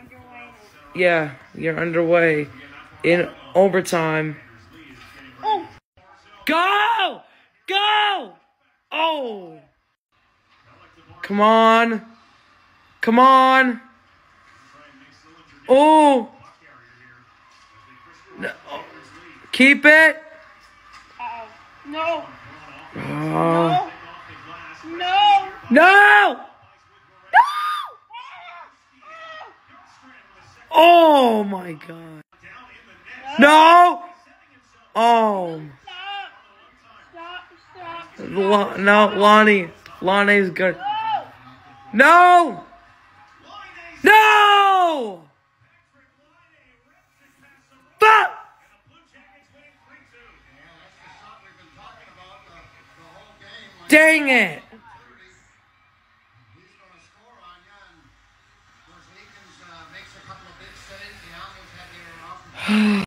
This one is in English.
underway. Yeah, you're underway in overtime. Oh, Go! Go! Oh! Come on. Come on. Oh! No. Keep it. uh-oh. No, Oh. no, no. No! Oh my god. No! Oh. No, Lonnie. Lonnie's good. No. No! Dang it! Hmm.